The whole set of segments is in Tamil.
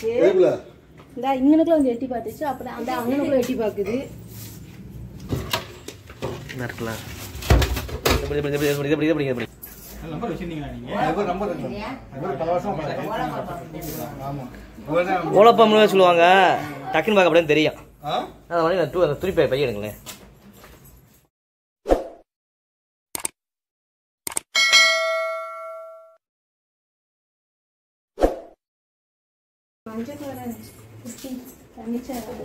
பார்த்துச்சு இந்த இங்கனுக்குள்ள வந்து எட்டி பார்த்துச்சு அப்புறம் அந்த அங்கனுக்குள்ள எட்டி பார்க்குது. ஓலப்பம்னு சொல்லுவாங்க. டக்குன்னு பார்க்க அப்படியே தெரியும். அதை மாதிரி நான் டூ அந்த துணி பை பைய எடுங்களேன்.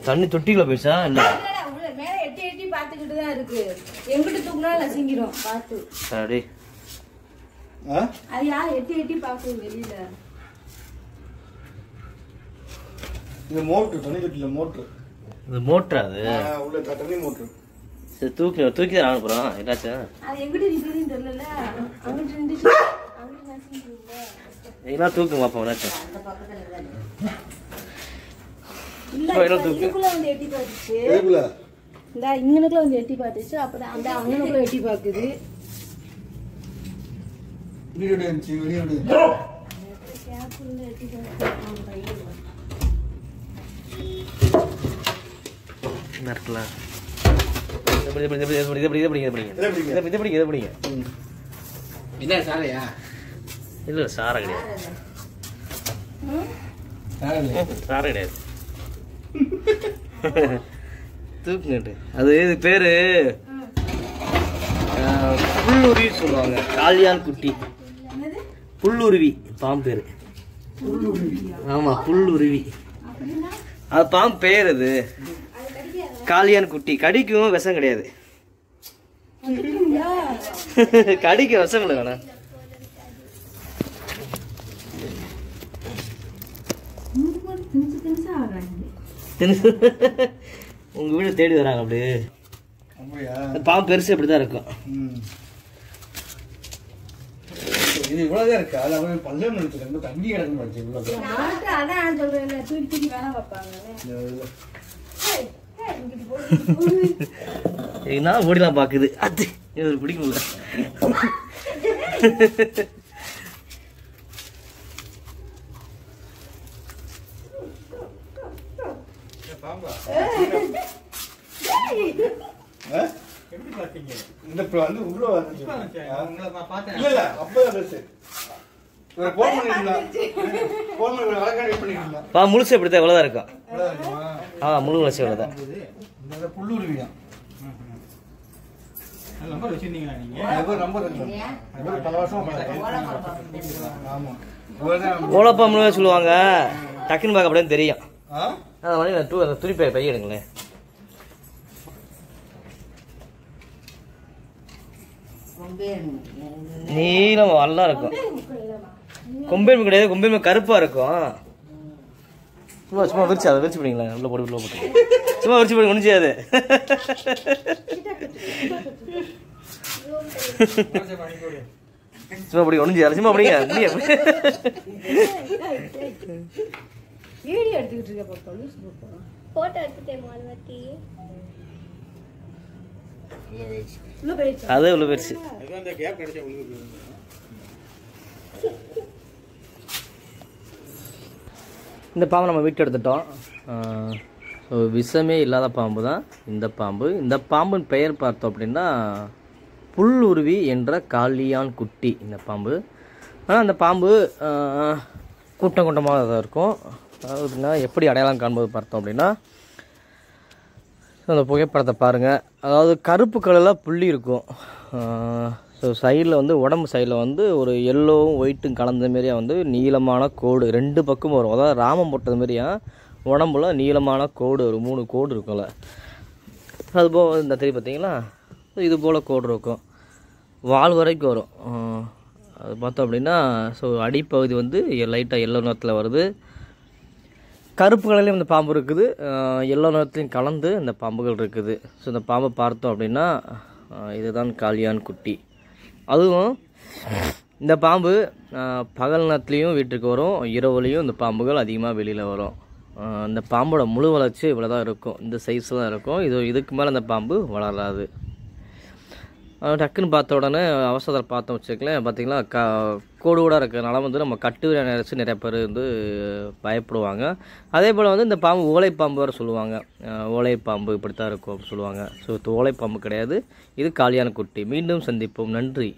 தண்ணி தொட்டிக்குள்ள போயிடுச்சா? இல்ல மேல எட்டி எட்டி பார்த்துக்கிட்டு தான் இருக்கு. எங்கிட்டு தூக்குனா நசிங்கிரும் பார்த்து. சரி. ஆ? அது யார் எட்டி எட்டி பார்க்குது வெளியில? இது மோட்ரு தண்ணி தொட்டில மோட்ரு. இது மோட்டர் அது? உள்ள தண்ணி மோட்ரு. சரி தூக்கி தூக்கி தான் அனுப்புறோம். என்னாச்சும் அது எங்கிட்டு நிற்கிறதுன்னு தெரியல அங்கிட்டு இருந்துச்சு அங்கிட்டு நசிங்கிரும்ல எல்லாம் தூக்கு பார்ப்போம் என்னாச்சும் இல்ல இங்கனுக்குள்ள வந்து எட்டி பார்த்துச்சு. அப்புறம் அந்த அங்கனுக்குள்ள எட்டி பார்க்குது. பிடிங்க என்ன சாரையா? இல்ல இல்ல சாரை கிடையாது. சாரை கிடையாது தூக்குங்கட்டு அது இது பேரு புல்லுருவி சொல்லுவாங்க காளியான் குட்டி என்னது புல்லுருவி பாம்பு பேரு ஆமா புல்லுருவி அது பாம்பு பேர் அது காளியான் குட்டி கடிக்கும் விஷம் கிடையாது கடிக்கும் விஷம் இல்லை வேணா மூணு திணிச்சு திணிச்சு ஆடுறாங்க உங்க வீடு தேடி வராங்க அப்படியே? பாம்பு பெருசு அப்படிதான் இருக்கும். இது இவ்வளவுதான் இருக்கு. அது அவன் பள்ளம் ரொம்ப தண்ணி கிடக்க மாட்டேன் இவ்வளவு அதான் சொல்றேன் தூக்கி என்ன ஓடிலாம் பாக்குது அது இது பிடிக்கும்ல ஆ? எப்படி பார்த்தீங்க இந்த வந்து உள்ள இல்ல இல்ல அப்பதான் பெருசு இவரை போன் பண்ணிருந்தா போன் பண்ணி வழக்காடி வெயிட் பண்ணிருந்தா பா முழுசு இப்படித்தான் இவ்வளவுதான் இருக்கும் இவ்வளவுதான் இருக்குமா? ஆ முழு முழுசு இவ்வளவுதான். இந்த புல்லுருவியா நம்பர் வச்சிருந்தீங்களா நீங்க நம்பர் நம்பர் இருக்கு நம்பர் பல வருஷமா பழக்கம் ஆமா இவர்தான் ஓலப்பம்னு சொல்லுவாங்க. டக்குன்னு பார்க்க அப்படியே தெரியும். அதை மாதிரி டூ அந்த துணி பை பைய எடுங்களேன் நீளம் நல்லா இருக்கும். கொம்பேன் கிடையாது கொம்பேன் கருப்பா இருக்கும். சும்மா சும்மா விரிச்சு அதை விரிச்சு பிடிங்களா உள்ள போட்டு உள்ள போட்டு. சும்மா விரிச்சு போட்டு ஒன்றும் செய்யாது. சும்மா பிடி ஒன்றும் செய்யாது. சும்மா பிடிங்க முடிய. வீடியோ எடுத்துக்கிட்டு இருக்க பாப்பா லூஸ் பாப்பா போட்டோ எடுத்துட்டேன் மாலவத்தி உள்ள போயிடுச்சா அது உள்ள பெருசு அதான் அந்த கேப் கிடைச்சா உங்களுக்கு இந்த பாம்பை நம்ம வீட்டு எடுத்துட்டோம். ஸோ விஷமே இல்லாத பாம்பு தான் இந்த பாம்பு. இந்த பாம்பின் பெயர் பார்த்தோம் அப்படின்னா புல்லுருவி என்ற காளியான் குட்டி இந்த பாம்பு. ஆனால் அந்த பாம்பு கூட்டம் கூட்டமாக தான் இருக்கும் அதாவதுன்னா எப்படி அடையாளம் காண்பது பார்த்தோம் அப்படின்னா அந்த புகைப்படத்தை பாருங்கள் அதாவது கருப்பு கலரில் புள்ளி இருக்கும். ஸோ சைடில் வந்து உடம்பு சைடில் வந்து ஒரு எல்லோவும் ஒயிட்டும் கலந்த மாரியா வந்து நீளமான கோடு ரெண்டு பக்கமும் வரும். அதாவது ராமம் போட்டது மாரியா உடம்புல நீளமான கோடு ஒரு மூணு கோடு இருக்கும்ல. அதுபோல் இந்த தெரிய பார்த்தீங்களா இது போல் கோடு இருக்கும். வால் வரைக்கும் வரும். அது பார்த்தோம் அப்படின்னா ஸோ அடிப்பகுதி வந்து லைட்டாக எல்லோ நிறத்தில் வருது. கருப்பு கலர்லேயும் இந்த பாம்பு இருக்குது. எல்லா நிறத்துலையும் கலந்து இந்த பாம்புகள் இருக்குது. ஸோ இந்த பாம்பை பார்த்தோம் அப்படின்னா இதுதான் காளியான் குட்டி. அதுவும் இந்த பாம்பு பகல் நேரத்துலேயும் வீட்டுக்கு வரும் இரவுலேயும் இந்த பாம்புகள் அதிகமாக வெளியில் வரும். இந்த பாம்போட முழு வளர்ச்சி இவ்வளோ தான் இருக்கும். இந்த சைஸில் தான் இருக்கும். இது இதுக்கு மேலே அந்த பாம்பு வளராது. டக்குன்னு பார்த்த உடனே அவசரத்தில் பார்த்தோம் வச்சுக்கலேன் பார்த்தீங்களா? க கோடு கூட இருக்கிறனால வந்து நம்ம கட்டு நினைச்சு நிறைய பேர் வந்து பயப்படுவாங்க. அதே போல் வந்து இந்த பாம்பு ஓலைப்பாம்பு வேறு சொல்லுவாங்க. ஓலைப்பாம்பு இப்படித்தான் இருக்கும் அப்படின்னு சொல்லுவாங்க. ஸோ ஓலைப்பாம்பு கிடையாது. இது காளியான குட்டி. மீண்டும் சந்திப்போம். நன்றி.